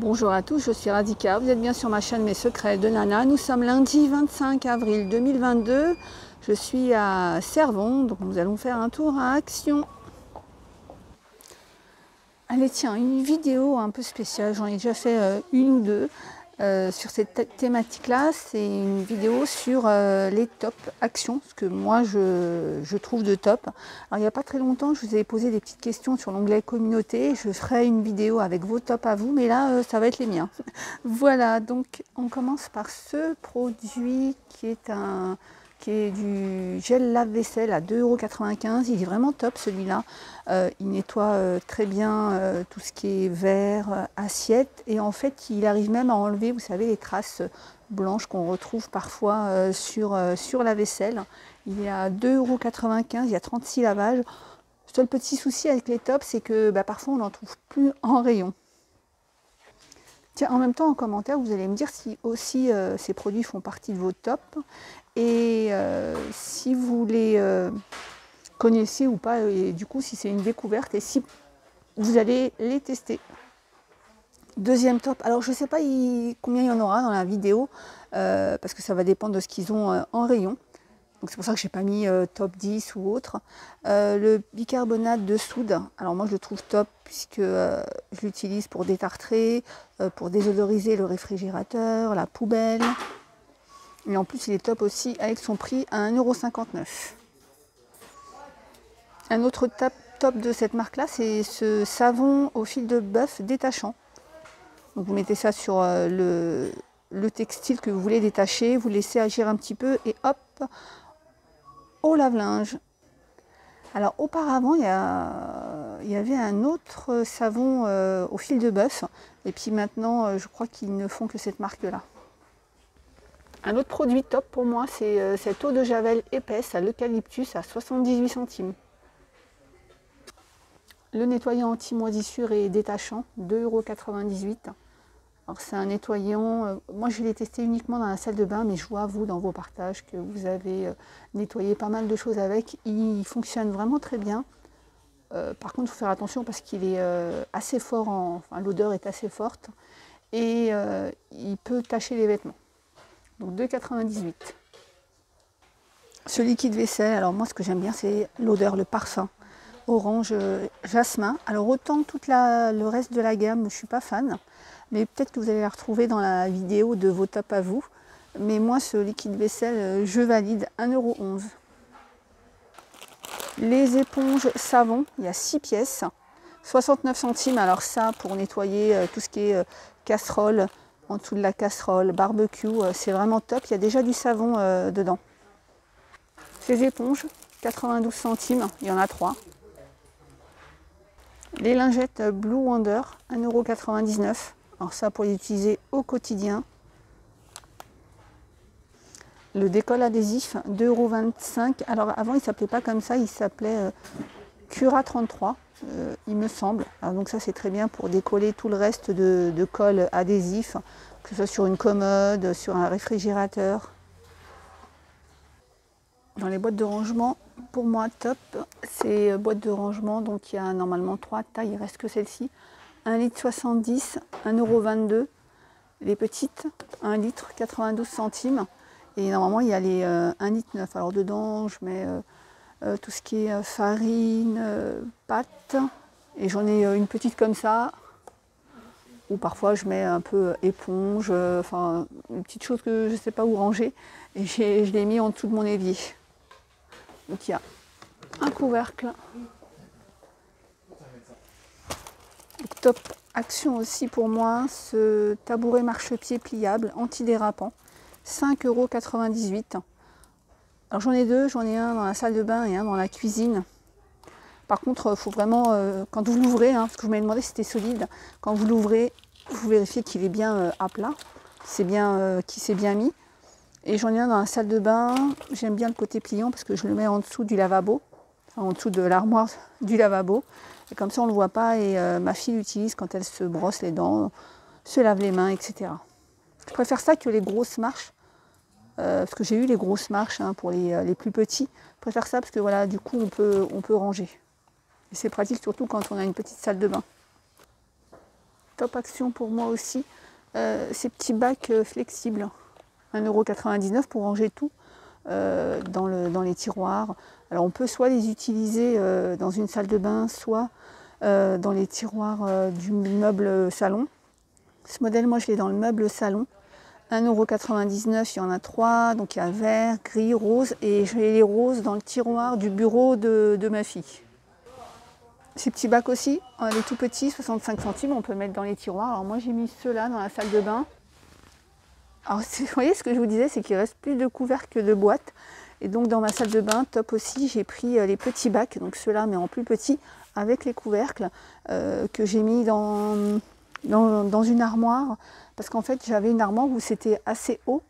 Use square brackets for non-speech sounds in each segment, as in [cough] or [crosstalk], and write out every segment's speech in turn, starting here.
Bonjour à tous, je suis Radika, vous êtes bien sur ma chaîne Mes Secrets de Nana. Nous sommes lundi 25 avril 2022, je suis à Servon, donc nous allons faire un tour à Action. Allez tiens, une vidéo un peu spéciale, j'en ai déjà fait euh, une ou deux. Euh, sur cette thématique-là, c'est une vidéo sur euh, les top actions, ce que moi je, trouve de top. Alors il n'y a pas très longtemps, je vous ai posé des petites questions sur l'onglet communauté. Je ferai une vidéo avec vos tops à vous, mais là euh, ça va être les miens. [laughs] voilà, donc on commence par ce produit qui est un qui est du gel lave-vaisselle à 2,95€. Il est vraiment top celui-là. Euh, il nettoie euh, très bien euh, tout ce qui est verre, assiette. Et en fait, il arrive même à enlever, vous savez, les traces blanches qu'on retrouve parfois sur, sur la vaisselle. Il est à 2,95€, il y a 36 lavages. Le seul petit souci avec les tops, c'est que bah, parfois on n'en trouve plus en rayon. Tiens, en même temps, en commentaire, vous allez me dire si aussi ces produits font partie de vos tops. Et euh, si vous les euh, connaissez ou pas, et du coup si c'est une découverte, et si vous allez les tester. Deuxième top, alors je ne sais pas combien il y en aura dans la vidéo, euh, parce que ça va dépendre de ce qu'ils ont en rayon. Donc c'est pour ça que je n'ai pas mis top 10 ou autre. le bicarbonate de soude, alors moi je le trouve top puisque je l'utilise pour détartrer, pour désodoriser le réfrigérateur, la poubelle. Et en plus, il est top aussi avec son prix à 1,59€. Un autre top, de cette marque-là, c'est ce savon au fil de bœuf détachant. Donc vous mettez ça sur euh, le, le, textile que vous voulez détacher, vous laissez agir un petit peu et hop, au lave-linge. Alors auparavant, il y, avait un autre savon euh, au fil de bœuf. Et puis maintenant, euh, je crois qu'ils ne font que cette marque-là. Un autre produit top pour moi, c'est euh, cette eau de javel épaisse à l'eucalyptus à 78 centimes. Le nettoyant anti-moisissure et détachant, 2,98€. Alors c'est un nettoyant, euh, moi je l'ai testé uniquement dans la salle de bain, mais je vois vous dans vos partages que vous avez euh, nettoyé pas mal de choses avec. Il fonctionne vraiment très bien. par contre, il faut faire attention parce qu'il est assez fort, enfin l'odeur est assez forte et il peut tacher les vêtements. Donc 2,98. Ce liquide vaisselle, alors moi ce que j'aime bien c'est l'odeur, le parfum. Orange, euh, jasmin. Alors autant tout le reste de la gamme, je ne suis pas fan. Mais peut-être que vous allez la retrouver dans la vidéo de vos tops à vous. Mais moi ce liquide vaisselle, euh, je valide 1,11€. Les éponges savon, il y a 6 pièces. 69 centimes, alors ça pour nettoyer euh, tout ce qui est casserole, en dessous de la casserole, barbecue, euh, c'est vraiment top. Il y a déjà du savon euh, dedans. Ces éponges, 92 centimes, il y en a trois. Les lingettes Blue Wonder, 1,99€. Alors ça pour les utiliser au quotidien. Le décolle adhésif, 2,25€. Alors avant il s'appelait pas comme ça, il s'appelait euh, Cura 33. Euh, il me semble. donc ça c'est très bien pour décoller tout le reste de, colle adhésif, que ce soit sur une commode, sur un réfrigérateur. Dans les boîtes de rangement, pour moi top, c'est boîte de rangement, donc il y a normalement trois tailles, il reste que celle-ci. 1 litre 70, 1,22€. Les petites, 1 litre 92 centimes. Et normalement il y a les 1 euh, litre 9. Alors dedans je mets euh, euh, tout ce qui est euh, farine, euh, pâte. Et j'en ai une petite comme ça, ou parfois je mets un peu éponge, enfin une petite chose que je ne sais pas où ranger. Et je l'ai mis en dessous de mon évier. Donc il y a un couvercle. Top action aussi pour moi, ce tabouret marchepied pliable antidérapant, 5,98€. Alors j'en ai deux, j'en ai un dans la salle de bain et un dans la cuisine. Par contre, il faut vraiment, euh, quand vous l'ouvrez, hein, parce que m'avais demandé si c'était solide, quand vous l'ouvrez, vous vérifiez qu'il est bien euh, à plat, qu'il euh, s'est bien mis. Et j'en ai un dans la salle de bain, j'aime bien le côté pliant parce que je le mets en dessous du lavabo, en dessous de l'armoire [laughs] du lavabo. Et comme ça on ne le voit pas et ma fille l'utilise quand elle se brosse les dents, se lave les mains, etc. Je préfère ça que les grosses marches euh, parce que j'ai eu les grosses marches hein, pour euh, les, plus petits. Je préfère ça parce que voilà, du coup on peut, on peut ranger. C'est pratique surtout quand on a une petite salle de bain. top action pour moi aussi, ces petits bacs flexibles. 1,99€ pour ranger tout dans, le, dans, les tiroirs. Alors on peut soit les utiliser dans une salle de bain, soit dans les tiroirs du meuble salon. Ce modèle, moi je l'ai dans le meuble salon. 1,99€, il y en a trois, donc il y a vert, gris, rose, et j'ai les roses dans le tiroir du bureau de, ma fille. Ces petits bacs aussi, les tout petits, 65 centimes, on peut mettre dans les tiroirs. Alors moi j'ai mis ceux-là dans la salle de bain. Alors [laughs] vous voyez ce que je vous disais, c'est qu'il reste plus de couverts que de boîtes. Et donc dans ma salle de bain, top aussi, j'ai pris euh, les petits bacs, donc ceux-là mais en plus petit, avec les couvercles, euh, que j'ai mis dans, dans, une armoire parce qu'en fait j'avais une armoire où c'était assez haut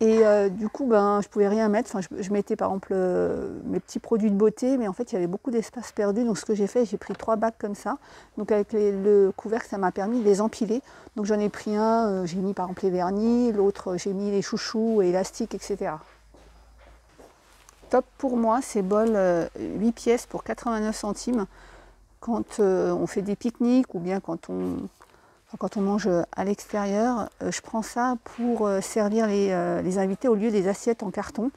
et euh, du coup ben, je pouvais rien mettre. Enfin, je, mettais par exemple euh, mes petits produits de beauté mais en fait il y avait beaucoup d'espace perdu. Donc ce que j'ai fait j'ai pris trois bacs comme ça. Donc avec le couvercle ça m'a permis de les empiler. Donc j'en ai pris un, euh, j'ai mis par exemple les vernis, l'autre j'ai mis les chouchous élastiques etc. Top pour moi ces bols 8 pièces pour 89 centimes. Quand on fait des pique-niques ou bien quand on, quand on mange à l'extérieur, euh, je prends ça pour euh, servir euh, les, invités au lieu des assiettes en carton.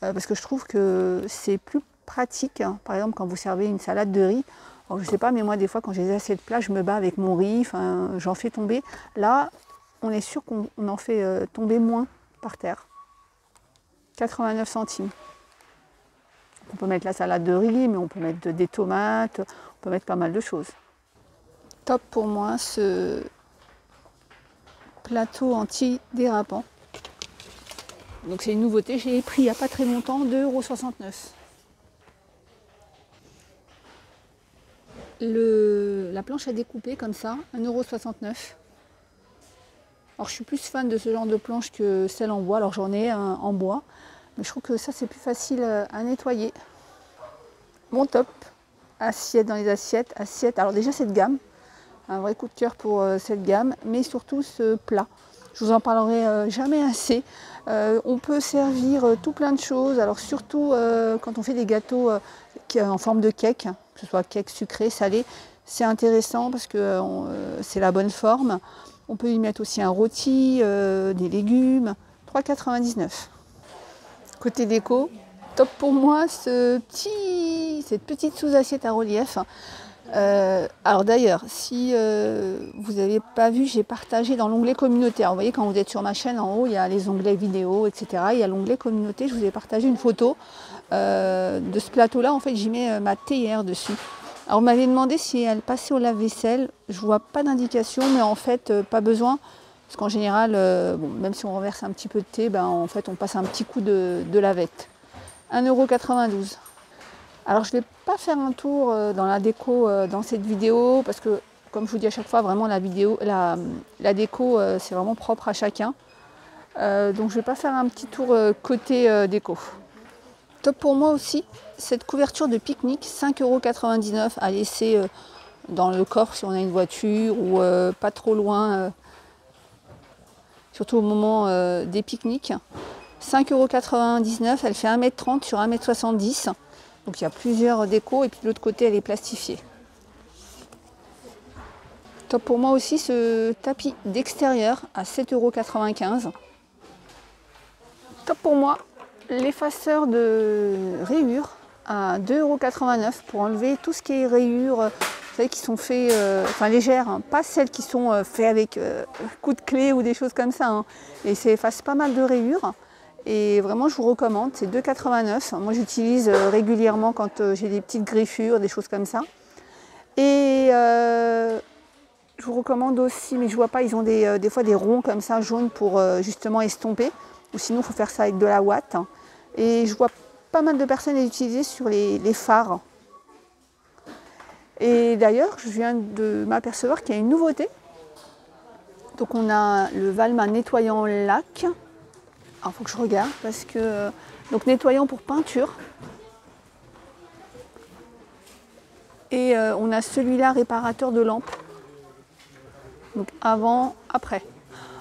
Parce que je trouve que c'est plus pratique. Hein. Par exemple, quand vous servez une salade de riz, je ne sais pas, mais moi, des fois, quand j'ai des assiettes plats, je me bats avec mon riz, j'en fais tomber. Là, on est sûr qu'on en fait tomber moins par terre. 89 centimes. On peut mettre la salade de riz, mais on peut mettre des tomates, on peut mettre pas mal de choses top pour moi ce plateau anti-dérapant. Donc c'est une nouveauté, j'ai pris il n'y a pas très longtemps 2,69€. Le, la planche à découper comme ça, 1,69€. Alors je suis plus fan de ce genre de planche que celle en bois, alors j'en ai un en bois, mais je trouve que ça c'est plus facile à nettoyer. Bon top, assiette dans les assiettes, assiette, alors déjà cette gamme, un vrai coup de cœur pour euh, cette gamme, mais surtout ce plat. Je vous en parlerai euh, jamais assez. Euh, on peut servir tout plein de choses, alors surtout quand on fait des gâteaux en forme de cake, que ce soit cake sucré, salé, c'est intéressant parce que c'est la bonne forme. On peut y mettre aussi un rôti, des légumes, 3,99. Côté déco, top pour moi ce petit, cette petite sous-assiette à relief. Euh, alors d'ailleurs, si euh, vous n'avez pas vu, j'ai partagé dans l'onglet communauté. vous voyez, quand vous êtes sur ma chaîne, en haut, il y a les onglets vidéo, etc. Il y a l'onglet communauté. Je vous ai partagé une photo euh, de ce plateau-là. En fait, j'y mets ma théière dessus. Alors, vous m'avez demandé si elle passait au lave-vaisselle. Je vois pas d'indication, mais en fait, pas besoin. Parce qu'en général, même si on renverse un petit peu de thé, ben, en fait, on passe un petit coup de, de lavette. 1,92€. Alors je ne vais pas faire un tour euh, dans la déco euh, dans cette vidéo parce que comme je vous dis à chaque fois, vraiment la vidéo, la, déco euh, c'est vraiment propre à chacun. donc je ne vais pas faire un petit tour côté déco. Top pour moi aussi, cette couverture de pique-nique, 5,99€ à laisser dans le corps si on a une voiture ou pas trop loin, surtout au moment des pique-niques. 5,99€, elle fait 1m30 sur 1m70. Donc il y a plusieurs décos et puis de l'autre côté elle est plastifiée. Top pour moi aussi ce tapis d'extérieur à 7,95€. Top pour moi l'effaceur de rayures à 2,89€ pour enlever tout ce qui est rayures qui sont faites, euh, enfin légères, hein. pas celles qui sont euh, faites avec euh, coup de clé ou des choses comme ça. Hein. Et ça efface pas mal de rayures. Et vraiment, je vous recommande, c'est 2,89. Moi, j'utilise euh, régulièrement quand euh, j'ai des petites griffures, des choses comme ça. Et euh, je vous recommande aussi, mais je vois pas, ils ont des, fois des ronds comme ça, jaunes, pour justement estomper. Ou sinon, il faut faire ça avec de la ouate. Et je vois pas mal de personnes les utiliser sur les, les phares. Et d'ailleurs, je viens de m'apercevoir qu'il y a une nouveauté. Donc on a le Valma nettoyant lac il faut que je regarde parce que. Donc nettoyant pour peinture. Et euh, on a celui-là réparateur de lampe. Donc avant, après.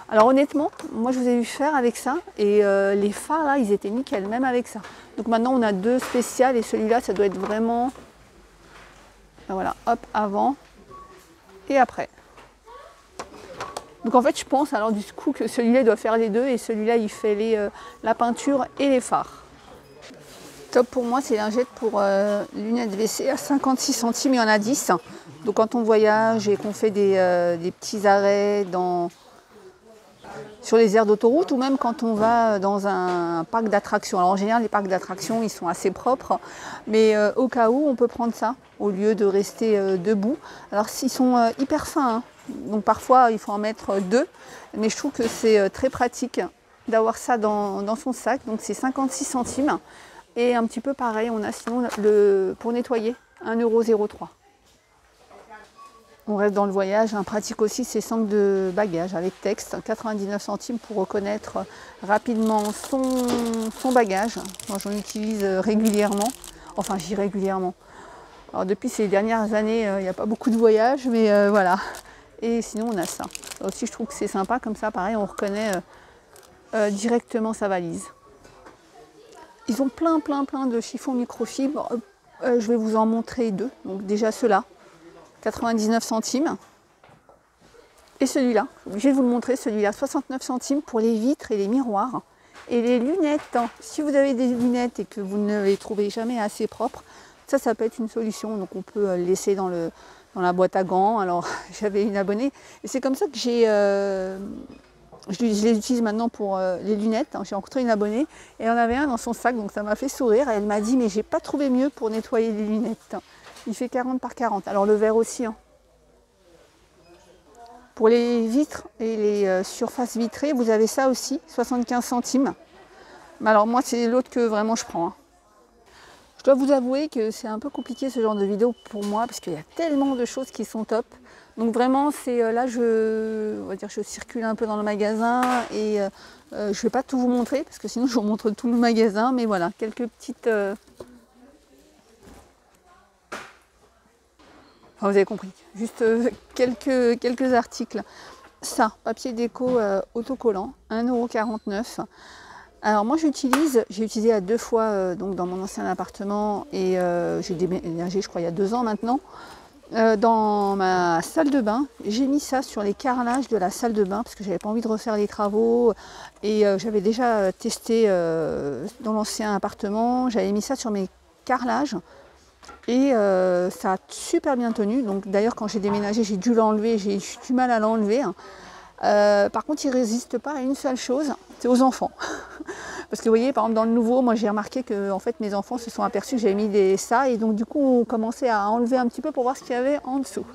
Alors honnêtement, moi je vous ai vu faire avec ça et euh, les phares là, ils étaient nickel, même avec ça. Donc maintenant on a deux spéciales et celui-là, ça doit être vraiment. Ben voilà, hop, avant et après. Donc en fait, je pense alors du coup que celui-là doit faire les deux et celui-là il fait les, euh, la peinture et les phares. Top pour moi, c'est lingette pour euh, lunettes WC à 56 centimes, il y en a 10. Donc quand on voyage et qu'on fait des, euh, petits arrêts dans, sur les aires d'autoroute ou même quand on va dans un parc d'attractions. Alors en général, les parcs d'attractions, ils sont assez propres, mais au cas où, on peut prendre ça au lieu de rester debout. Alors ils sont hyper fins, hein. Donc parfois, il faut en mettre deux. Mais je trouve que c'est euh, très pratique d'avoir ça dans, son sac. Donc c'est 56 centimes. Et un petit peu pareil, on a sinon le, pour nettoyer 1,03€. On reste dans le voyage. Un pratique aussi, c'est 5 de bagages avec texte, 99 centimes pour reconnaître rapidement son, son bagage. Moi, j'en utilise euh, régulièrement. Enfin, j'y régulièrement. Alors depuis ces dernières années, euh, il n'y a pas beaucoup de voyages, mais voilà, et sinon, on a ça. aussi, je trouve que c'est sympa. Comme ça, pareil, on reconnaît euh, euh, directement sa valise. Ils ont plein, plein, plein de chiffons microfibres. Euh, je vais vous en montrer deux. Donc déjà ceux-là, 99 centimes. Et celui-là, je de vous le montrer, celui-là, 69 centimes pour les vitres et les miroirs. Et les lunettes, si vous avez des lunettes et que vous ne les trouvez jamais assez propres, ça, ça peut être une solution. Donc on peut laisser dans le, dans la boîte à gants. Alors [laughs] j'avais une abonnée et c'est comme ça que j'ai, euh, je, les utilise maintenant pour euh, les lunettes. J'ai rencontré une abonnée et elle en avait un dans son sac donc ça m'a fait sourire. Elle m'a dit mais j'ai pas trouvé mieux pour nettoyer les lunettes. Il fait 40 par 40. Alors le verre aussi. Hein. Pour les vitres et les euh, surfaces vitrées, vous avez ça aussi, 75 centimes. Mais alors moi c'est l'autre que vraiment je prends. Hein. Je dois vous avouer que c'est un peu compliqué ce genre de vidéo pour moi parce qu'il y a tellement de choses qui sont top. Donc vraiment, c'est euh, là je, va dire, je circule un peu dans le magasin et euh, euh, je ne vais pas tout vous montrer parce que sinon [laughs] je vous montre tout le magasin. Mais voilà, quelques petites. Vous avez compris. Juste [laughs] quelques, quelques articles. Ça, papier déco autocollant, 1,49€. Alors moi j'utilise, j'ai utilisé à deux fois euh, donc dans mon ancien appartement et euh, j'ai déménagé je crois il y a deux ans maintenant. Euh, dans ma salle de bain, j'ai mis ça sur les carrelages de la salle de bain parce que j'avais pas envie de refaire les travaux et j'avais déjà testé dans l'ancien appartement, j'avais mis ça sur mes carrelages et ça a super bien tenu. Donc d'ailleurs quand j'ai déménagé j'ai dû l'enlever, j'ai eu du mal à l'enlever. Par contre il résiste pas à une seule chose, c'est aux enfants. [laughs] Parce que vous voyez, par exemple, dans le nouveau, moi j'ai remarqué que en fait, mes enfants se sont aperçus que j'avais mis des ça et donc du coup on commençait à enlever un petit peu pour voir ce qu'il y avait en dessous.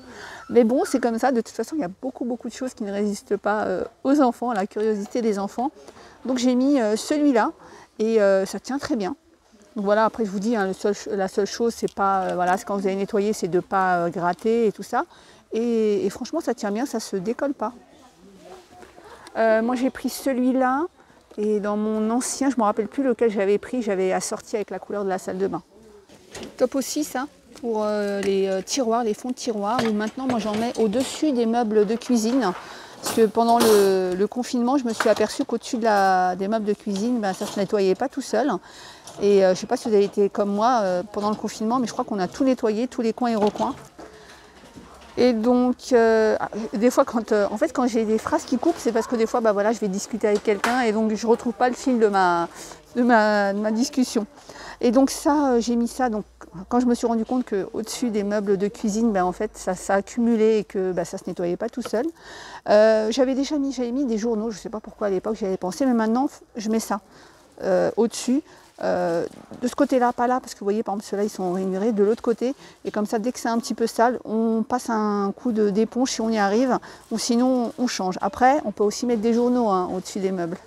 Mais bon, c'est comme ça, de toute façon, il y a beaucoup beaucoup de choses qui ne résistent pas euh, aux enfants, à la curiosité des enfants. Donc j'ai mis euh, celui-là et euh, ça tient très bien. Donc voilà, après je vous dis, hein, la seule chose, c'est pas, voilà, quand vous allez nettoyer, c'est de ne pas gratter et tout ça. Et, et, franchement, ça tient bien, ça se décolle pas. Moi j'ai pris celui-là. Et dans mon ancien, je ne me rappelle plus lequel j'avais pris, j'avais assorti avec la couleur de la salle de bain. Top aussi ça, pour euh, les euh, tiroirs, les fonds de tiroirs, où maintenant moi j'en mets au-dessus des meubles de cuisine. Parce que pendant le, confinement, je me suis aperçue qu'au-dessus de des meubles de cuisine, ben, ça ne se nettoyait pas tout seul. Et euh, je ne sais pas si vous avez été comme moi pendant le confinement, mais je crois qu'on a tout nettoyé, tous les coins et recoins. Et donc, euh, des fois, quand, euh, en fait, quand j'ai des phrases qui coupent, c'est parce que des fois, bah, voilà, je vais discuter avec quelqu'un et donc je ne retrouve pas le fil de ma, de ma, discussion. Et donc ça, euh, j'ai mis ça. Donc, quand je me suis rendu compte qu'au-dessus des meubles de cuisine, ben, en fait, ça, ça accumulait et que bah, ça ne se nettoyait pas tout seul. j'avais déjà mis, mis des journaux, je ne sais pas pourquoi à l'époque j'avais pensé, mais maintenant, je mets ça au-dessus. Euh, de ce côté-là, pas là, parce que vous voyez, par exemple, ceux-là, ils sont rainurés, de l'autre côté. Et comme ça, dès que c'est un petit peu sale, on passe un coup d'éponge si on y arrive, ou sinon, on change. Après, on peut aussi mettre des journaux hein, au-dessus des meubles.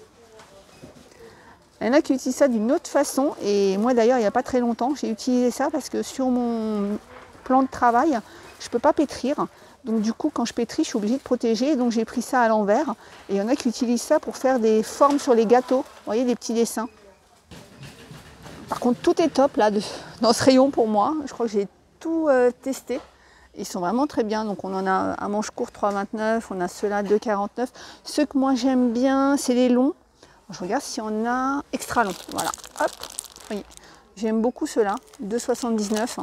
Il y en a qui utilisent ça d'une autre façon, et moi d'ailleurs, il n'y a pas très longtemps, j'ai utilisé ça parce que sur mon plan de travail, je ne peux pas pétrir. Donc du coup, quand je pétris, je suis obligée de protéger, donc j'ai pris ça à l'envers. Et il y en a qui utilisent ça pour faire des formes sur les gâteaux, vous voyez, des petits dessins. Par contre, tout est top là dans ce rayon pour moi. Je crois que j'ai tout euh, testé. Ils sont vraiment très bien. Donc on en a un manche court 3,29, on a ceux-là 2,49. Ceux que moi j'aime bien, c'est les longs. Je regarde si on a extra long. Voilà. Hop. Oui. J'aime beaucoup ceux-là, 2,79.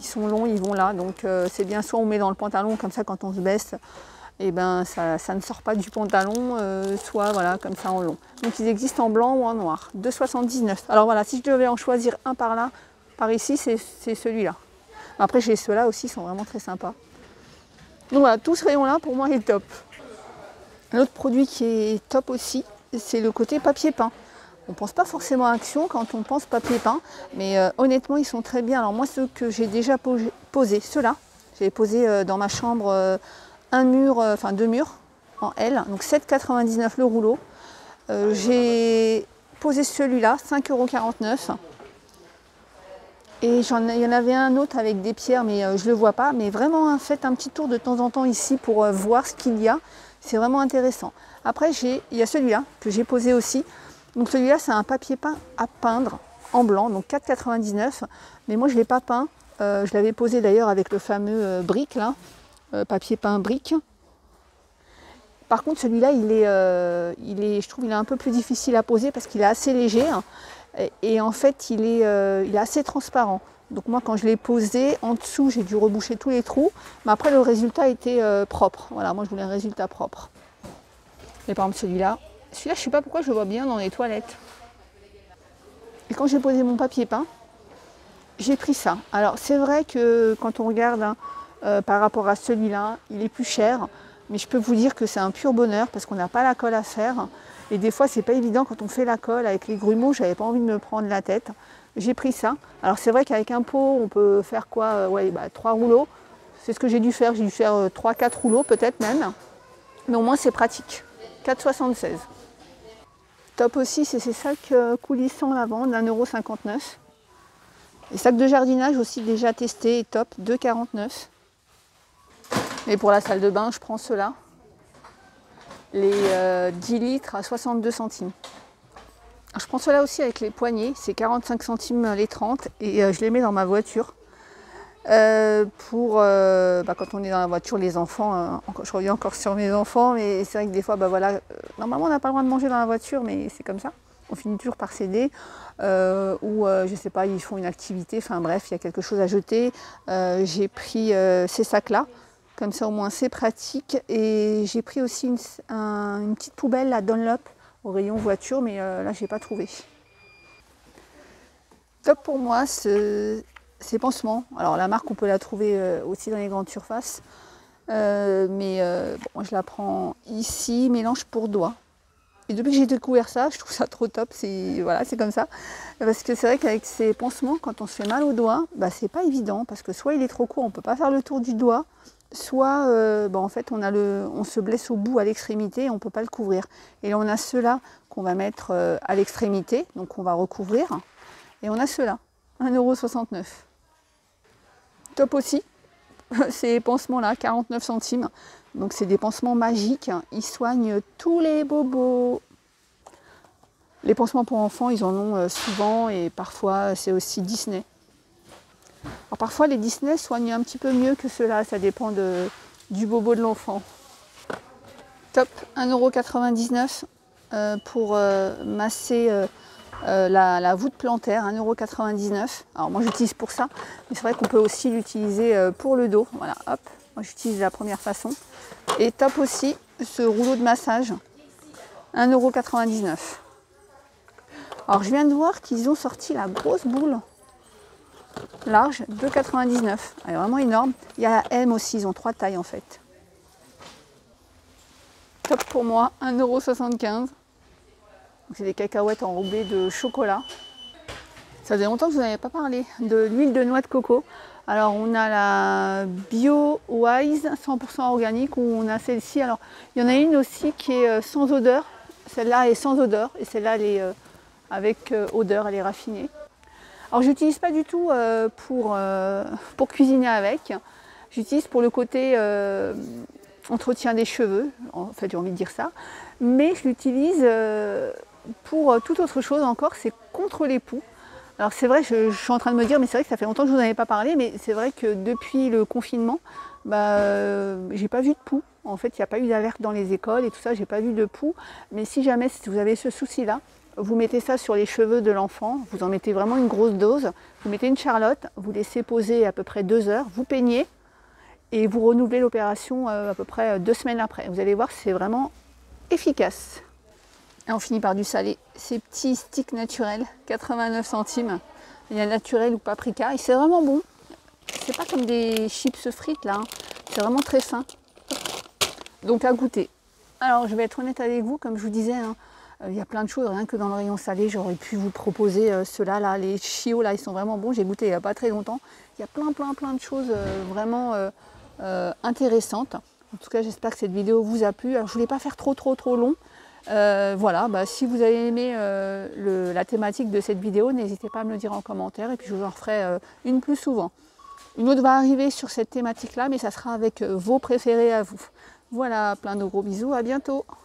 Ils sont longs, ils vont là. Donc euh, c'est bien soit on met dans le pantalon comme ça quand on se baisse. Et ben ça, ne sort pas du pantalon, euh, soit voilà comme ça en long. Donc ils existent en blanc ou en noir. 2,79. Alors voilà, si je devais en choisir un par là, par ici, c'est celui-là. Après j'ai ceux-là aussi, ils sont vraiment très sympas. Donc voilà, tout ce rayon-là pour moi est top. Un autre produit qui est top aussi, c'est le côté papier peint. On ne pense pas forcément à Action quand on pense papier peint, mais euh, honnêtement ils sont très bien. Alors moi ceux que j'ai déjà posés, ceux-là, j'ai posé euh, dans ma chambre un mur, euh, enfin deux murs en L, donc 7,99 le rouleau. Euh, j'ai posé celui-là, 5,49€. Et il y en avait un autre avec des pierres, mais euh, je ne le vois pas. Mais vraiment, hein, faites un petit tour de temps en temps ici pour voir ce qu'il y a. C'est vraiment intéressant. Après, il y a celui-là que j'ai posé aussi. Donc celui-là, c'est un papier peint à peindre en blanc, donc 4,99. Mais moi, je ne l'ai pas peint. je l'avais posé d'ailleurs avec le fameux brique là. Euh, papier peint brique. Par contre, celui-là, il est, euh, il est, je trouve, il est un peu plus difficile à poser parce qu'il est assez léger hein. et, en fait, il est, euh, il est assez transparent. Donc moi, quand je l'ai posé, en dessous, j'ai dû reboucher tous les trous, mais après, le résultat était propre. Voilà, moi, je voulais un résultat propre. Et par exemple, celui-là, celui-là, je sais pas pourquoi je le vois bien dans les toilettes. Et quand j'ai posé mon papier peint, j'ai pris ça. Alors, c'est vrai que quand on regarde hein, euh, par rapport à celui-là. Il est plus cher, mais je peux vous dire que c'est un pur bonheur parce qu'on n'a pas la colle à faire. Et des fois, c'est pas évident quand on fait la colle avec les grumeaux. J'avais pas envie de me prendre la tête. J'ai pris ça. Alors c'est vrai qu'avec un pot, on peut faire quoi euh, Ouais, bah, trois rouleaux. C'est ce que j'ai dû faire. J'ai dû faire 3-4 euh, rouleaux peut-être même. Mais au moins c'est pratique. 4,76. Top aussi, c'est ces sacs coulissants lavande, 1,59€. Les sacs de jardinage aussi déjà testés, top, 2,49€. Et pour la salle de bain, je prends ceux-là. Les 10 euh, litres à 62 centimes. Je prends cela aussi avec les poignées, c'est 45 centimes les 30 et euh, je les mets dans ma voiture. Euh, pour bah, quand on est dans la voiture, les enfants, je reviens encore sur mes enfants, mais c'est vrai que des fois, bah, voilà, normalement on n'a pas le droit de manger dans la voiture, mais c'est comme ça. On finit toujours par céder, ou je sais pas, ils font une activité, enfin bref, il y a quelque chose à jeter. J'ai pris ces sacs-là, comme ça au moins c'est pratique. Et j'ai pris aussi une, petite poubelle à Dunlop au rayon voiture, mais euh, là j'ai pas trouvé. Top pour moi ces pansements. Alors la marque on peut la trouver euh, aussi dans les grandes surfaces. Euh, mais bon, je la prends ici, mélange pour doigts. Et depuis que j'ai découvert ça, je trouve ça trop top. C'est voilà, c'est comme ça. Parce que c'est vrai qu'avec ces pansements, quand on se fait mal au doigt, bah, c'est pas évident parce que soit il est trop court, on peut pas faire le tour du doigt, soit euh, en fait on, se blesse au bout à l'extrémité on ne peut pas le couvrir. Et là on a ceux-là qu'on va mettre euh, à l'extrémité, donc on va recouvrir. Et on a ceux-là, 1,69€. Top aussi, [laughs] ces pansements-là, 49 centimes. Donc c'est des pansements magiques, ils soignent tous les bobos. Les pansements pour enfants, ils en ont euh, souvent et parfois c'est aussi Disney. Alors parfois les Disney soignent un petit peu mieux que cela, ça dépend du bobo de l'enfant. Top, 1,99€ euh, pour euh, masser euh, la, voûte plantaire, 1,99€. Alors moi j'utilise pour ça, mais c'est vrai qu'on peut aussi l'utiliser pour le dos. Voilà, hop, moi j'utilise la première façon. Et top aussi ce rouleau de massage, 1,99€. Alors je viens de voir qu'ils ont sorti la grosse boule large, 2,99. Elle est vraiment énorme. Il y a la M aussi, ils ont trois tailles en fait. Top pour moi, 1,75€. C'est des cacahuètes enrobées de chocolat. Ça faisait longtemps que je vous avais pas parlé de l'huile de noix de coco. Alors on a la Bio Wise 100% organique on a celle-ci. Alors il y en a une aussi qui est euh, sans odeur. Celle-là est sans odeur et celle-là elle est euh, avec euh, odeur, elle est raffinée. Alors j'utilise pas du tout euh, pour, euh, pour cuisiner avec. J'utilise pour le côté euh, entretien des cheveux, en fait j'ai envie de dire ça. Mais je l'utilise pour toute autre chose encore, c'est contre les poux. Alors c'est vrai, je, suis en train de me dire, mais c'est vrai que ça fait longtemps que je vous en avais pas parlé, mais c'est vrai que depuis le confinement, bah, j'ai pas vu de poux. En fait, il n'y a pas eu d'alerte dans les écoles et tout ça, j'ai pas vu de poux. Mais si jamais vous avez ce souci-là, vous mettez ça sur les cheveux de l'enfant, vous en mettez vraiment une grosse dose. Vous mettez une charlotte, vous laissez poser à peu près deux heures, vous peignez et vous renouvelez l'opération euh, à peu près deux semaines après. Vous allez voir, c'est vraiment efficace. Et on finit par du salé. Ces petits sticks naturels, 89 centimes. Il y a naturel ou paprika. Et c'est vraiment bon. C'est pas comme des chips frites là. Hein. C'est vraiment très fin. Donc à goûter. Alors je vais être honnête avec vous, comme je vous disais, hein, euh, il y a plein de choses, rien que dans le rayon salé, j'aurais pu vous proposer euh, ceux-là, là, les chiots là, ils sont vraiment bons, j'ai goûté il n'y a pas très longtemps. Il y a plein plein plein de choses euh, vraiment intéressantes. En tout cas, j'espère que cette vidéo vous a plu. Alors je ne voulais pas faire trop trop trop long. voilà, bah, si vous avez aimé la thématique de cette vidéo, n'hésitez pas à me le dire en commentaire et puis je vous en ferai une plus souvent. Une autre va arriver sur cette thématique-là, mais ça sera avec vos préférés à vous. Voilà, plein de gros bisous, à bientôt